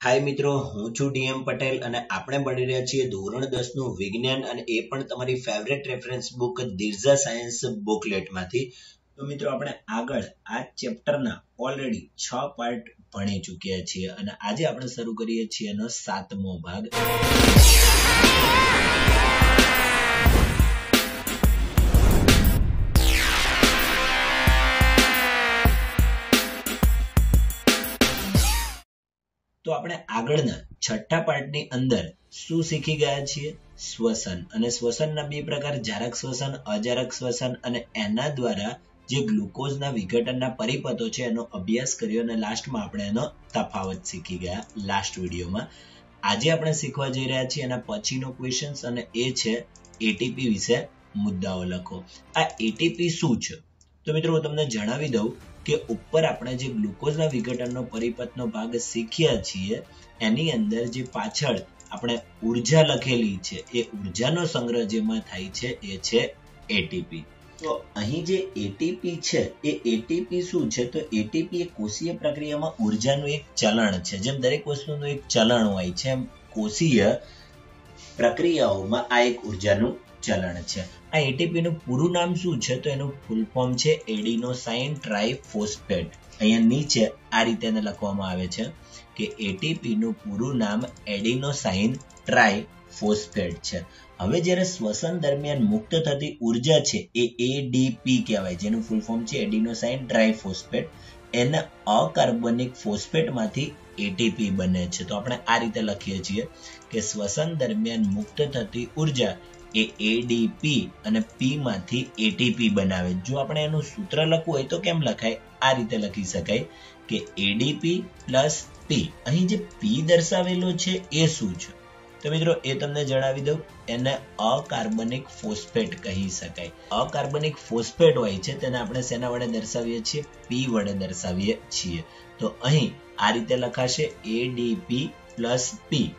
હાય મિત્રો, હું છું ડીએમ પટેલ અને આપણે ભણી રહ્યા છીએ ધોરણ દસનું વિજ્ઞાન અને એ પણ તમારી ફેવરેટ રેફરન્સ બુક દિર્ઝા સાયન્સ બુકલેટમાંથી તો મિત્રો, આપણે આગળ આ ચેપ્ટરના ઓલરેડી છ પાર્ટ ભણી ચૂક્યા છીએ અને આજે આપણે શરૂ કરીએ છીએ એનો સાતમો ભાગ. તો આપણે આગળના છઠ્ઠા પાર્ટની અંદર શું શીખી ગયા છીએ? શ્વસન. અને શ્વસનના બે પ્રકાર, જારક શ્વસન, અજારક શ્વસન, અને એના દ્વારા જે ગ્લુકોઝના વિઘટનના પરિપથો છે, એનો અભ્યાસ કર્યો અને લાસ્ટમાં આપણે એનો તફાવત શીખી ગયા લાસ્ટ વિડીયોમાં. આજે આપણે શીખવા જઈ રહ્યા છીએ એના પછીનો ક્વેશ્ચન્સ અને એ છે એટીપી વિશે મુદ્દાઓ લખો. આ એટીપી શું છે? તો મિત્રો, હું તમને જણાવી દઉં કે ઉપર આપણે જે ગ્લુકોઝના વિઘટનનો પરિપથનો ભાગ શીખ્યા છીએ, એની અંદર જે પાછળ આપણે ઊર્જા લખેલી છે, એ ઉર્જાનો સંગ્રહ જેમાં થાય છે, એ છે એટીપી તો અહીં જે એટીપી છે, એ એટીપી શું છે? તો એટીપી એ કોષીય પ્રક્રિયામાં ઉર્જાનું એક ચલણ છે. જેમ દરેક વસ્તુનું એક ચલણ હોય છે, એમ કોષીય પ્રક્રિયાઓમાં આ એક ઉર્જાનું ચલણ છે. આ એટીપીનું પૂરું નામ શું છે? તો એનું ફૂલ ફોર્મ છે એડિનોસાઇન ટ્રાઇફોસ્ફેટ. અહીંયા નીચે આ રીતે એને લખવામાં આવે છે કે એટીપીનું પૂરું નામ એડિનોસાઇન ટ્રાઇફોસ્ફેટ છે. હવે જ્યારે શ્વસન દરમિયાન મુક્ત થતી ઊર્જા છે એ એડીપી કહેવાય જેનું ફૂલ ફોર્મ છે એડિનોસાઇન ટ્રાઇફોસ્ફેટ. એના અકાર્બનિક ફોસ્ફેટમાંથી એટીપી બને છે. તો આપણે આ રીતે લખીએ છીએ કે શ્વસન દરમિયાન મુક્ત થતી ઊર્જા એ એડીપી અને પી માંથી એટીપી બનાવે. જો આપણે એનું સૂત્ર લખવું હોય તો કેમ લખાય? આ રીતે લખી શકાય કે એડીપી પ્લસ પી અહીં જે પી દર્શાવેલો છે એ શું છે? તો મિત્રો, એ તમને જણાવી દઉં. એને અકાર્બનિક ફોસ્ફેટ કહી શકાય. અકાર્બનિક ફોસ્ફેટ હોય છે, તેને આપણે શેના વડે દર્શાવીએ છીએ? પી વડે દર્શાવીએ છીએ. તો અહીં આ રીતે લખાશે એડીપી પ્લસ પી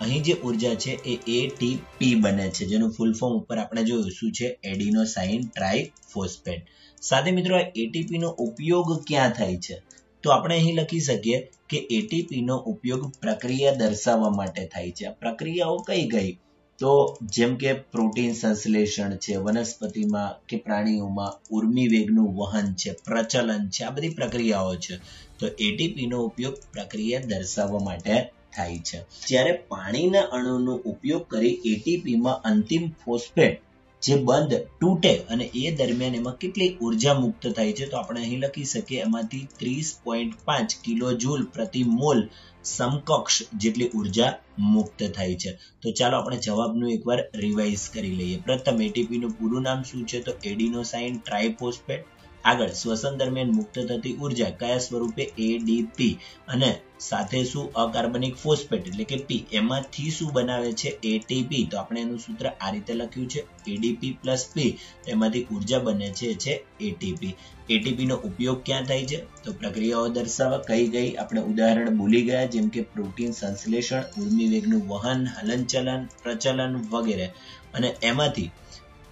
અહીં જે ઊર્જા છે એ એટીપી બને છે, જેનું ફૂલ ફોર્મ ઉપર આપણે જોયું શું છે એડિનોસાઇન ટ્રાઇફોસ્ફેટ સાથે મિત્રો આ એટીપી નો ઉપયોગ ક્યાં થાય છે? તો આપણે અહીં લખી શકીએ કે એટીપી નો ઉપયોગ પ્રક્રિયા દર્શાવવા માટે થાય છે. પ્રક્રિયાઓ કઈ કઈ? તો જેમ કે પ્રોટીન સંશ્લેષણ છે, વનસ્પતિમાં કે પ્રાણીઓમાં ઉર્મી વેગનું વહન છે, પ્રચલન છે, આ બધી પ્રક્રિયાઓ છે. તો એટીપીનો ઉપયોગ પ્રક્રિયા દર્શાવવા માટે થાય છે. જ્યારે પાણીના અણુનો ઉપયોગ કરી એટીપીમાં અંતિમ ફોસ્ફેટ જે બંધ તૂટે અને એ દરમિયાન એમાં કેટલી ઊર્જા મુક્ત થાય છે, તો આપણે અહીં લખી શકીએ એમાંથી ત્રીસ પોઈન્ટ પાંચ કિલો જૂલ પ્રતિ મોલ સમકક્ષ જેટલી ઊર્જા મુક્ત થાય છે. તો ચાલો આપણે જવાબનું એકવાર રિવાઇઝ કરી લઈએ. પ્રથમ એટીપીનું પૂરું નામ શું છે? તો એડિનોસાઇન ટ્રાઇફોસ્ફેટ. આગળ શ્વસન દરમિયાન મુક્ત થતી ઊર્જા કયા સ્વરૂપે? એડીપી અને સાથે શું અકાર્બનિક ફોસ્ફેટ એટલે કે પી એમાંથી શું બનાવે છે? એટીપી તો આપણે એનું સૂત્ર આ રીતે લખ્યું છે. એડીપી પ્લસ પી એમાંથી ઊર્જા બને છે છે એટીપી એટીપી નો ઉપયોગ ક્યાં થાય છે? તો પ્રક્રિયાઓ દર્શાવવા કઈ ગઈ? આપણે ઉદાહરણ ભૂલી ગયા, જેમ કે પ્રોટીન સંશ્લેષણ ઉર્મિ વેગનું વહન, હલનચલન, પ્રચલન વગેરે. અને એમાંથી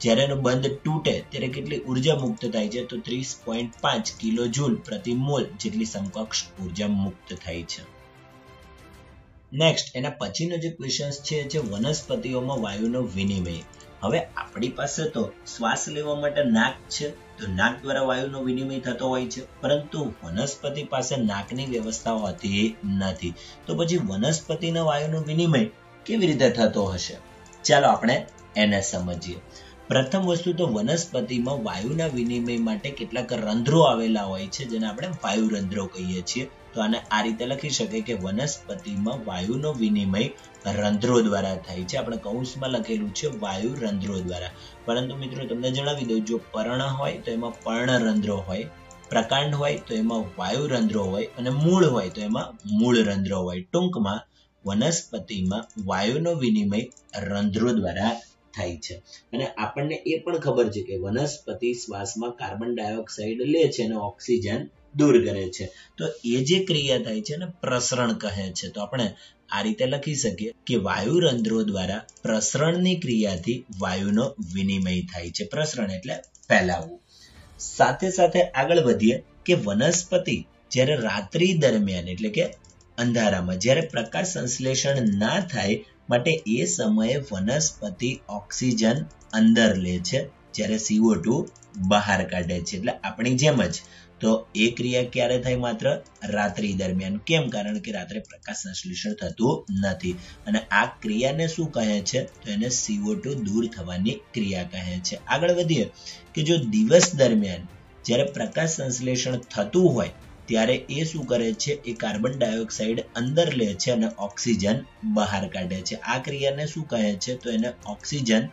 જ્યારે એનો બંધ તૂટે ત્યારે કેટલી ઊર્જા મુક્ત થાય છે? તો ત્રીસ પોઈન્ટ પાંચ કિલો જૂલ પ્રતિ મોલ જેટલી સમકક્ષ ઊર્જા મુક્ત થાય છે. નેક્સ્ટ એના પછીનો જે ક્વેશ્ચન છે, જે વનસ્પતિઓમાં વાયુનો વિનિમય. હવે આપણી પાસે તો શ્વાસ લેવા માટે નાક છે, તો નાક દ્વારા વાયુનો વિનિમય થતો હોય છે, પરંતુ વનસ્પતિ પાસે નાકની વ્યવસ્થા હોતી નથી. તો પછી વનસ્પતિના વાયુનો વિનિમય કેવી રીતે થતો હશે? ચાલો આપણે એને સમજીએ. પ્રથમ વસ્તુ તો વનસ્પતિમાં વાયુના વિનિમય માટે કેટલાક રંધ્રો આવેલા હોય છે, જેને આપણે વાયુ રંધ્રો કહીએ છીએ. તો આને આ રીતે લખી શકાય કે વનસ્પતિમાં વાયુનો વિનિમય રંધ્રો દ્વારા થાય છે. આપણે કૌંસમાં લખેલું છે વાયુ રંધ્રો દ્વારા. પરંતુ મિત્રો, તમને જણાવી દઉં, જો પર્ણ હોય તો એમાં પર્ણ રંધ્રો હોય, પ્રકાંડ હોય તો એમાં વાયુ રંધ્રો હોય અને મૂળ હોય તો એમાં મૂળ રંધ્રો હોય. ટૂંકમાં વનસ્પતિમાં વાયુનો વિનિમય રંધ્રો દ્વારા થાય છે. અને આપણને એ પણ ખબર છે કે વનસ્પતિ શ્વાસમાં કાર્બન ડાયોક્સાઇડ લે છે અને ઓક્સિજન દૂર કરે છે. તો એ જે ક્રિયા થાય છે ને પ્રસરણ કહે છે. તો આપણે આ રીતે લખી શકીએ કે વાયુ રંધ્રો દ્વારા પ્રસરણની ક્રિયાથી વાયુનો વિનિમય થાય છે. પ્રસરણ એટલે ફેલાવવું સાથે સાથે આગળ વધીએ કે વનસ્પતિ જ્યારે રાત્રિ દરમિયાન એટલે કે અંધારામાં જ્યારે પ્રકાશ સંશ્લેષણ ના થાય માટે એ સમયે વનસ્પતિ ઓક્સિજન અંદર લે છે, જ્યારે CO2 બહાર કાઢે છે. એટલે આપણી જેમ જ, તો એ ક્રિયા ક્યારે થાય માત્ર? રાત્રિ દરમિયાન. કેમ? કારણ કે રાત્રે પ્રકાશ સંશ્લેષણ થતું નથી. અને આ ક્રિયાને શું કહે છે? તો એને CO2 દૂર થવાની ક્રિયા કહે છે. આગળ વધીએ કે જો દિવસ દરમિયાન જ્યારે પ્રકાશ સંશ્લેષણ થતું હોય ત્યારે એ શું કરે છે? એ કાર્બન ડાયોક્સાઇડ અંદર લે છે અને ઓક્સિજન બહાર કાઢે છે. આ ક્રિયાને શું કહે છે? તો એને ઓક્સિજન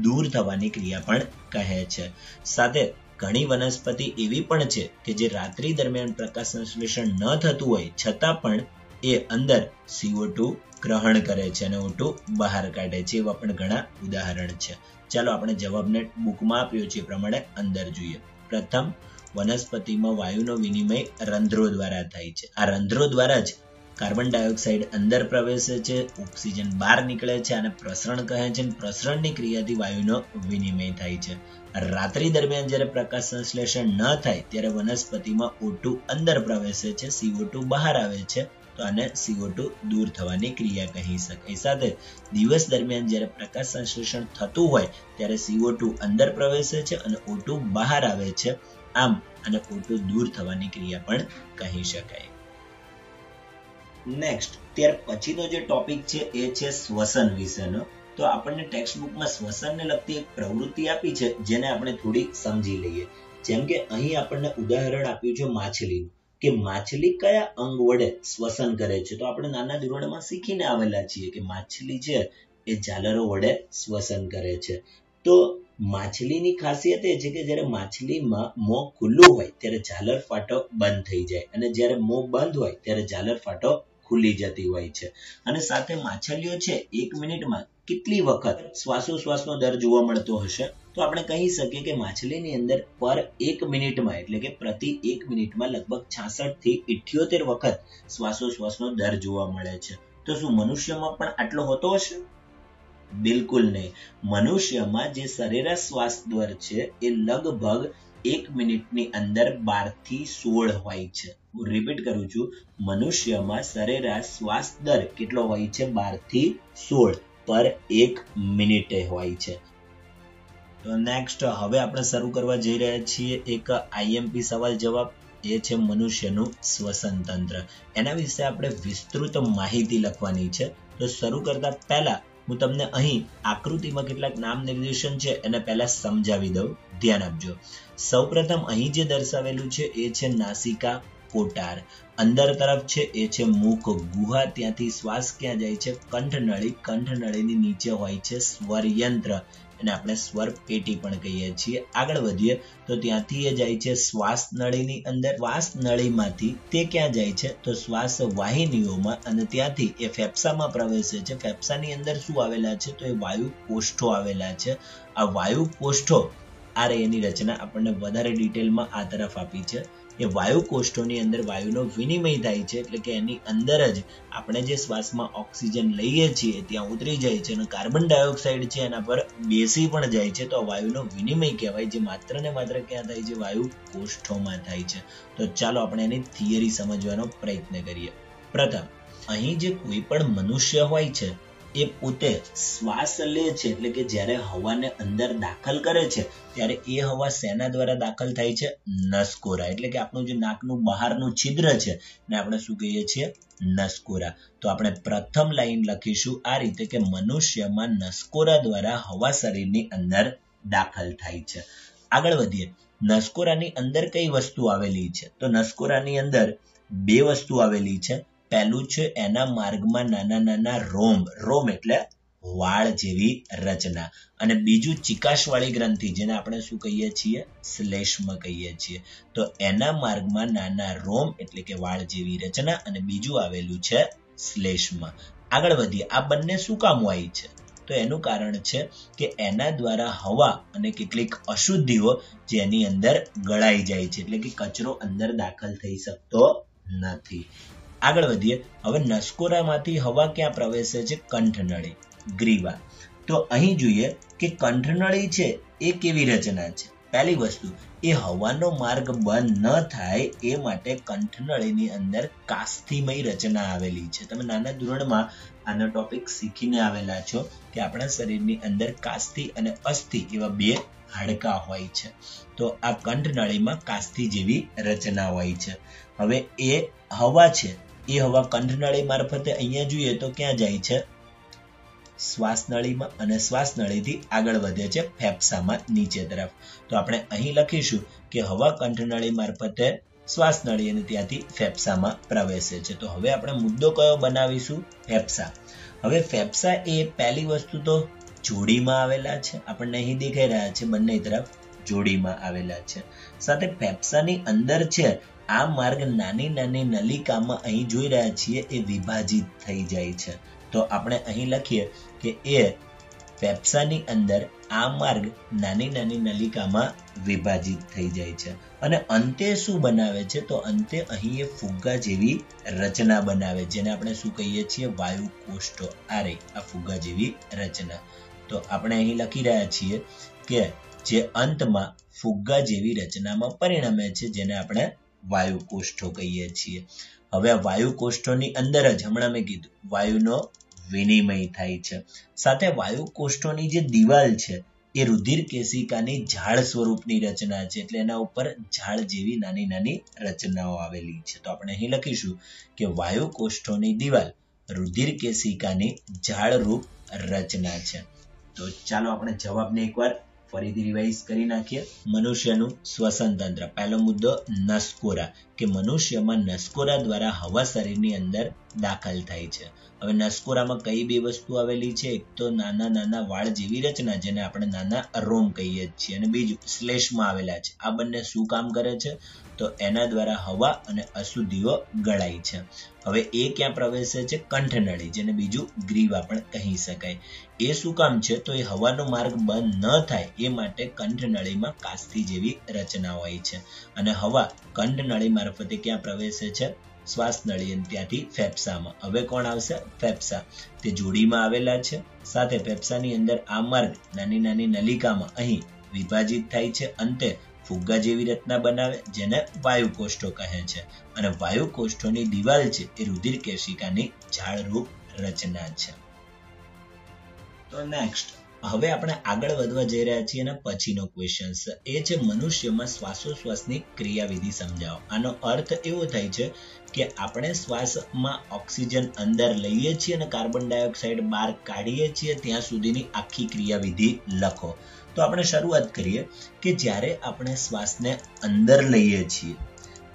દૂર થવાની ક્રિયા પણ કહે છે. સાથે ઘણી વનસ્પતિ એવી પણ છે કે જે રાત્રિ દરમિયાન પ્રકાશ સંશ્લેષણ ન થતું હોય, છતાં પણ એ અંદર CO2 ગ્રહણ કરે છે અને ઓટું બહાર કાઢે છે. એવા પણ ઘણા ઉદાહરણ છે. ચાલો આપણે જવાબને બુકમાં આપ્યો છે એ પ્રમાણે અંદર જોઈએ. પ્રથમ વનસ્પતિમાં વાયુનો વિનિમય રંધ્રો દ્વારા થાય છે. આ રંધ્રો દ્વારા જ કાર્બન ડાયોક્સાઇડ અંદર પ્રવેશે છે, ઓક્સિજન બહાર નીકળે છે અને પ્રસરણ કહે છે. પ્રસરણની ક્રિયાથી વાયુનો વિનિમય થાય છે. રાત્રિ દરમિયાન જ્યારે પ્રકાશ સંશ્લેષણ ન થાય ત્યારે વનસ્પતિમાં O2 અંદર પ્રવેશે છે CO2 બહાર આવે છે તો આને CO2 દૂર થવાની ક્રિયા કહી શકાય. સાથે દિવસ દરમિયાન જ્યારે પ્રકાશ સંશ્લેષણ થતું હોય ત્યારે CO2 અંદર પ્રવેશે છે અને O2 બહાર આવે છે આમ અને O2 દૂર થવાની ક્રિયા પણ કહી શકાય. નેક્સ્ટ ત્યાર પછીનો જે ટોપિક છે એ છે શ્વસન વિશેનો. તો આપણને ટેક્સ્ટ બુકમાં શ્વસનને લગતી એક પ્રવૃત્તિ આપી છે, જેને આપણે થોડી સમજી લઈએ. જેમ કે અહીં આપણને ઉદાહરણ આપ્યું છે માછલીનું કે માછલી કયા અંગ વડે શ્વસન કરે છે? તો આપણે નાના ધોરણમાં શીખીને આવેલા છીએ કે માછલી છે એ ઝાલરો વડે શ્વસન કરે છે. તો માછલીની ખાસિયત એ છે કે જ્યારે માછલીમાં મોં ખુલ્લું હોય ત્યારે ઝાલર ફાટો બંધ થઈ જાય અને જ્યારે મોં બંધ હોય ત્યારે ઝાલર ફાટો ખુલી જતી હોય છે. અને સાથે માછલીઓ છે, એક મિનિટમાં કેટલી વખત શ્વાસોશ્વાસનો દર જોવા મળતો હશે? તો આપણે કહી શકીએ કે માછલીની અંદર પર એક મિનિટમાં, એટલે કે પ્રતિ એક મિનિટમાં લગભગ છાસઠથી ઇઠ્યોતેર વખત શ્વાસોશ્વાસનો દર જોવા મળે છે. તો શું મનુષ્યમાં પણ આટલો હોતો હશે? બિલકુલ નહીં. મનુષ્યમાં જે સરેરાશ શ્વાસ દર છે, એ લગભગ એક મિનિટની અંદર બારથી સોળ હોય છે. હું રિપીટ કરું છું. મનુષ્યમાં સરેરાશ શ્વાસ દર કેટલો હોય છે? બારથી સોળ પર એક મિનિટે હોય છે. તો નેક્સ્ટ હવે આપણે શરૂ કરવા જઈ રહ્યા છીએ એક આઈએમપી સવાલ જવાબ. એ છે મનુષ્યનું શ્વસન તંત્ર. એના વિશે આપણે વિસ્તૃત માહિતી લખવાની છે. તો શરૂ કરતા પહેલા હું તમને અહીં આકૃતિમાં કેટલાક નામ નિર્દેશન છે, એને પહેલા સમજાવી દઉં. ધ્યાન આપજો. સૌપ્રથમ અહીં જે દર્શાવેલું છે, એ છે નાસિકા કોટાર અંદર તરફ છે, એ છે મુખ ગુહા. ત્યાંથી શ્વાસ ક્યાં જાય છે? કંઠનળી. કંઠનળીની નીચે હોય છે સ્વરયંત્ર. એને આપણે સ્વર પેટી પણ કહીએ છીએ. આગળ વધીએ તો ત્યાંથી એ જાય છે શ્વાસ નળીની અંદર. શ્વાસ નળીમાંથી તે ક્યાં જાય છે? તો શ્વાસ વાહિનીઓમાં અને ત્યાંથી એ ફેફસામાં પ્રવેશે છે. ફેફસાની અંદર શું આવેલા છે? તો એ વાયુ કોષ્ઠો આવેલા છે. આ વાયુ કોષ્ઠો આ એની રચના આપણને વધારે ડિટેલમાં આ તરફ આપી છે. એ વાયુ કોષ્ઠોની અંદર વાયુનો વિનિમય થાય છે એટલે કે એની અંદર જ આપણે જે શ્વાસમાં ઓક્સિજન લઈએ છીએ, ત્યાં ઉતરી જાય છે અને કાર્બન ડાયોક્સાઇડ છે એના પર બેસી પણ જાય છે, તો વાયુનો વિનિમય કહેવાય, જે માત્ર ને માત્ર ક્યાં થાય છે? વાયુ કોષ્ઠોમાં થાય છે. તો ચાલો આપણે એની થિયરી સમજવાનો પ્રયત્ન કરીએ. પ્રથમ, અહીં જે કોઈ પણ મનુષ્ય હોય છે એ પોતે શ્વાસ લે છે, એટલે કે જ્યારે હવાને અંદર દાખલ કરે છે, ત્યારે એ હવા શેના દ્વારા દાખલ થાય છે? નસકોરા. એટલે કે આપણું જે નાકનું બહારનું છિદ્ર છે ને આપણે શું કહીએ છીએ? નસકોરા. તો આપણે પ્રથમ લાઈન લખીશું આ રીતે કે મનુષ્યમાં નસકોરા દ્વારા હવા શરીરની અંદર દાખલ થાય છે. આગળ વધીએ. નસકોરાની અંદર કઈ વસ્તુ આવેલી છે? તો નસકોરાની અંદર બે વસ્તુ આવેલી છે. પહેલું છે એના માર્ગમાં નાના નાના રોમ રોમ એટલે વાળ જેવી રચના. અને બીજું ચિકાશવાળી ગ્રંથિ, જેને આપણે શું કહીએ છીએ? શ્લેષ્મ કહીએ છીએ. તો એના માર્ગમાં નાના રોમ એટલે કે વાળ જેવી રચના અને બીજું આવેલું છે શ્લેષ્મ. આગળ વધીએ. આ બંને શું કામ હોય છે? તો એનું કારણ છે કે એના દ્વારા હવા અને કેટલીક અશુદ્ધિઓ જેની અંદર ગળાઈ જાય છે. એટલે કે કચરો અંદર દાખલ થઈ શકતો નથી. આગળ વધીએ. હવે નસકોરામાંથી હવા ક્યાં પ્રવેશે છે? કંઠનળી, ગ્રીવા. તો અહીં જોઈએ કે કંઠનળી છે એ કેવી રચના છે? પહેલી વસ્તુ, એ હવાનો માર્ગ બંધ ન થાય એ માટે કંઠનળીની અંદર કાસ્થિમય રચના આવેલી છે. તમે નાના ધોરણમાં આનો ટોપિક શીખીને આવેલા છો કે આપણા શરીરની અંદર કાસ્થિ અને અસ્થિ એવા બે હાડકા હોય છે. તો આ કંઠનળીમાં કાસ્થિ જેવી રચના હોય છે. હવે એ હવા છે એ હવા કંઠનળી મારફતે અહીંયા જોઈએ તો ક્યાં જાય છે? શ્વાસનળીમાં અને શ્વાસનળીથી આગળ વધે છે ફેફસામાં નીચે તરફ. તો આપણે અહીં લખીશું કે હવા કંઠનળી મારફતે શ્વાસનળી અને ત્યાંથી ફેફસામાં પ્રવેશે છે. તો હવે આપણે મુદ્દો કયો બનાવીશું? ફેફસા. હવે ફેફસા એ પહેલી વસ્તુ તો જોડીમાં આવેલા છે. આપણને અહીં દેખાઈ રહ્યા છે બંને તરફ જોડીમાં આવેલા છે. સાથે ફેફસાની અંદર છે આ માર્ગ નાની નાની નલિકામાં અહીં જોઈ રહ્યા છીએ એ વિભાજિત થઈ જાય છે. તો આપણે અહીં લખીએ કે એ ફેફસાની અંદર આ માર્ગ નાની નાની નલિકામાં વિભાજિત થઈ જાય છે. અને અંતે શું બનાવે છે? તો અંતે અહીં એ ફુગ્ગા જેવી રચના બનાવે, જેને આપણે શું કહીએ છીએ? વાયુ કોષ્ટો આ રહી આ ફુગ્ગા જેવી રચના. તો આપણે અહીં લખી રહ્યા છીએ કે જે અંતમાં ફુગ્ગા જેવી રચનામાં પરિણમે છે, જેને આપણે વાયુ કોષ્ઠો કહીએ છીએ. હવે વાયુ કોષ્ઠોની અંદર જ હમણાં મેં કીધું, વાયુનો વિનિમય થાય છે. સાથે વાયુ કોષ્ઠોની જે દિવાલ છે, એ રુધિર કેશિકાની ઝાડ સ્વરૂપની રચના છે, એટલે એના ઉપર ઝાડ જેવી નાની નાની રચનાઓ આવેલી છે. તો આપણે અહીં લખીશું કે વાયુ કોષ્ઠોની દિવાલ રુધિર કેશિકાની ઝાડરૂપ રચના છે. તો ચાલો આપણે જવાબને એકવાર ફરીથી રિવાઇઝ કરી નાખીએ. મનુષ્યનું શ્વસન તંત્ર. પહેલો મુદ્દો, નસકોરા. કે મનુષ્યમાં નસકોરા દ્વારા હવા શરીરની અંદર દાખલ થાય છે. હવે નસકોરામાં કઈ બે વસ્તુ આવેલી છે? એક તો નાના નાના વાળ જેવી રચના, જેને આપણે નાના રોમ કહીએ છીએ. અને બીજું, શ્લેષમાં આવેલા છે. આ બંને શું કામ કરે છે? તો એના દ્વારા હવા અને અશુદ્ધિઓ ગળાય છે. હવે એ ક્યાં પ્રવેશે છે? કંઠનળી, જેને બીજું ગ્રીવા પણ કહી શકાય. એ શું કામ છે? તો એ હવાનો માર્ગ બંધ ન થાય એ માટે કંઠનળીમાં કાસ્તી જેવી રચના હોય છે. અને હવા કંઠનળી મારફતે ક્યાં પ્રવેશે છે? શ્વાસ નળી અને ત્યાંથી ફેફસામાં. હવે કોણ આવશે? ફેફસા. તે જોડીમાં આવેલા છે. સાથે ફેફસાની અંદર આ માર્ગ નાની નાની નલિકામાં અહીં વિભાજિત થાય છે. અંતે ફુગ્ગા જેવી રચના બનાવે, જેને વાયુ કોષ્ઠો કહે છે. અને વાયુ કોષ્ઠોની દિવાલ છે એ રુધિર કેશિકાની ઝાડરૂપ રચના છે. તો નેક્સ્ટ હવે આપણે આગળ વધવા જઈ રહ્યા છીએ અને પછીનો ક્વેશ્ચન એ છે મનુષ્યમાં શ્વાસોશ્વાસની ક્રિયાવિધિ સમજાવો. આનો અર્થ એવો થાય છે કે આપણે શ્વાસમાં ઓક્સિજન અંદર લઈએ છીએ અને કાર્બન ડાયોક્સાઇડ બહાર કાઢીએ છીએ, ત્યાં સુધીની આખી ક્રિયાવિધિ લખો. તો આપણે શરૂઆત કરીએ કે જ્યારે આપણે શ્વાસને અંદર લઈએ છીએ,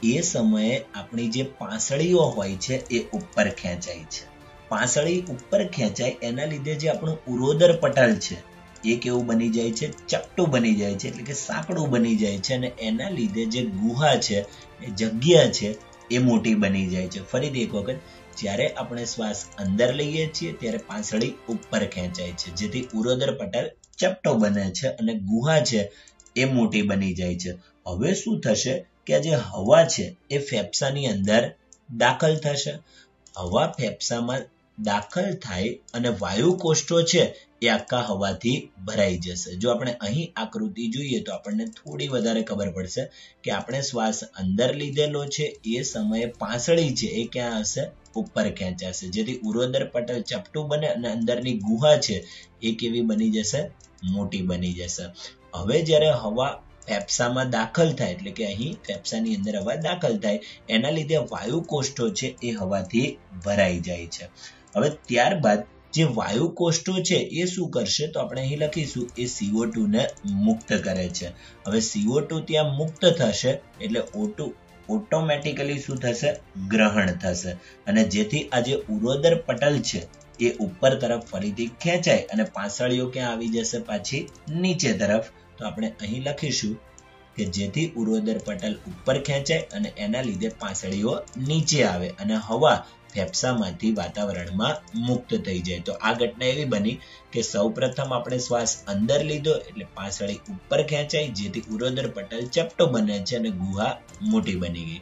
એ સમયે આપણી જે પાંસળીઓ હોય છે, એ ઉપર ખેંચાય છે. પાંસળી ઉપર ખેંચાય, એના લીધે જે આપણું ઉરોદર પટલ છે, એ કેવું બની જાય છે? ચપટું બની જાય છે, એટલે કે સાંકડું બની જાય છે, અને એના લીધે જે ગુહા છે, એ જગ્યા છે, એ મોટી બની જાય છે. ફરીથી એક વખત, જ્યારે આપણે શ્વાસ અંદર લઈએ છીએ, ત્યારે પાંસળી ઉપર ખેંચાય છે, જેથી ઉરોદર પટલ ચપટો બને છે અને ગુહા છે, એ મોટી બની જાય છે. હવે શું થશે કે જે હવા છે, એ ફેફસાની અંદર દાખલ થશે. હવા ફેફસામાં દાખલ થાય અને વાયુ કોષ્ઠો છે, એ આખા હવાથી ભરાઈ જશે. જો આપણે અહીં આકૃતિ જોઈએ તો આપણને થોડી વધારે ખબર પડશે કે આપણે શ્વાસ અંદર લીધેલો છે, એ સમયે પાંસળી છે, એ ક્યાં હશે? ઉપર ખેંચાશે. જેથી ઉરોદર પટલ ચપટું બને અને અંદરની ગુહા છે, એ કેવી બની જશે? મોટી બની જશે. હવે જ્યારે હવા ફેફસામાં દાખલ થાય, એટલે કે અહીં ફેફસાની અંદર હવા દાખલ થાય, એના લીધે વાયુ કોષ્ઠો છે એ હવાથી ભરાઈ જાય છે. હવે ત્યારબાદ જે વાયુ કોષ્ઠો છે એ શું કરશે? તો આપણે અહીં લખીશું, એ સીઓ ને મુક્ત કરે છે. હવે સીઓ ત્યાં મુક્ત થશે, એટલે ઓટુ ઓટોમેટિકલી શું થશે? ગ્રહણ થશે. અને જેથી આ જે ઉરોદર પટલ છે એ ઉપર તરફ ફરીથી ખેંચાય અને પાંસળીઓ ક્યાં આવી જશે પાછી નીચે તરફ. તો આપણે અહીં લખીશું કે જેથી ઉરોદર પટલ ઉપર ખેંચાય અને એના લીધે પાંસળીઓ નીચે આવે અને હવા ફેફસામાંથી વાતાવરણમાં મુક્ત થઈ જાય. તો આ ઘટના એવી બની કે સૌપ્રથમ આપણે શ્વાસ અંદર લીધો એટલે પાંસળી ઉપર ખેંચાય, જેથી ઉરોદર પટલ ચપટો બને છે અને ગુહા મોટી બની ગઈ.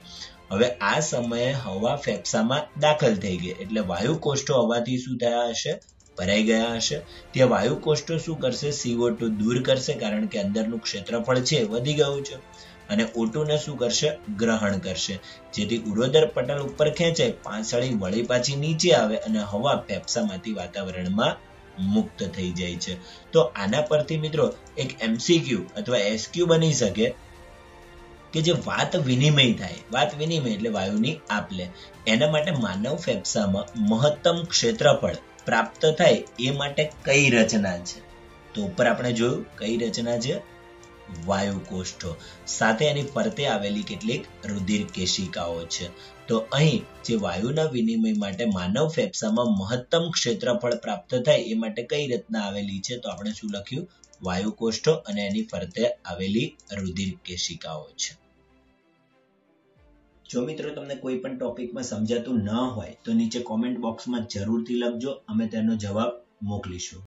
હવે આ સમયે હવા ફેફસામાં દાખલ થઈ ગઈ. એટલે વાયુ કોષ્ઠો હવાથી શું થયા હશે? ભરાઈ ગયા હશે. ત્યાં વાયુ કોષ્ઠો શું કરશે? સીઓ ટુ દૂર કરશે, કારણ કે અંદરનું ક્ષેત્રફળ છે, વધી ગયું છે. અને ઓટુને શું કરશે? ગ્રહણ કરશે. જેથી ઉરોદર પટલ ઉપર ખેંચાય પાંસળી વળી પાછી નીચે આવે અને હવા ફેફસામાંથી વાતાવરણમાં મુક્ત થઈ જાય છે. તો આના પરથી મિત્રો, એક એમસીક્યુ અથવા એસક્યુ બની શકે. કે જે વાત વિનિમય થાય, વાત વિનિમય એટલે વાયુની આપ લે એના માટે માનવ ફેફસામાં મહત્તમ ક્ષેત્રફળ પ્રાપ્ત થાય એ માટે કઈ રચના છે? તો ઉપર આપણે જોયું, કઈ રચના છે? વાયુ કોષ્ઠો સાથે એની ફરતે આવેલી કેટલીક રુધિર કેશિકાઓ છે. તો અહીં જે વાયુના વિનિમય માટે માનવ ફેફસામાં મહત્તમ ક્ષેત્રફળ પ્રાપ્ત થાય એ માટે કઈ રચના આવેલી છે? તો આપણે શું લખ્યું? વાયુ કોષ્ઠો અને એની ફરતે આવેલી રુધિર કેશિકાઓ છે. જો મિત્રો તમને કોઈ પણ ટોપિકમાં સમજાતું ન હોય તો નીચે કોમેન્ટ બોક્સમાં જરૂરથી લખજો, અમે તેનો જવાબ મોકલીશું.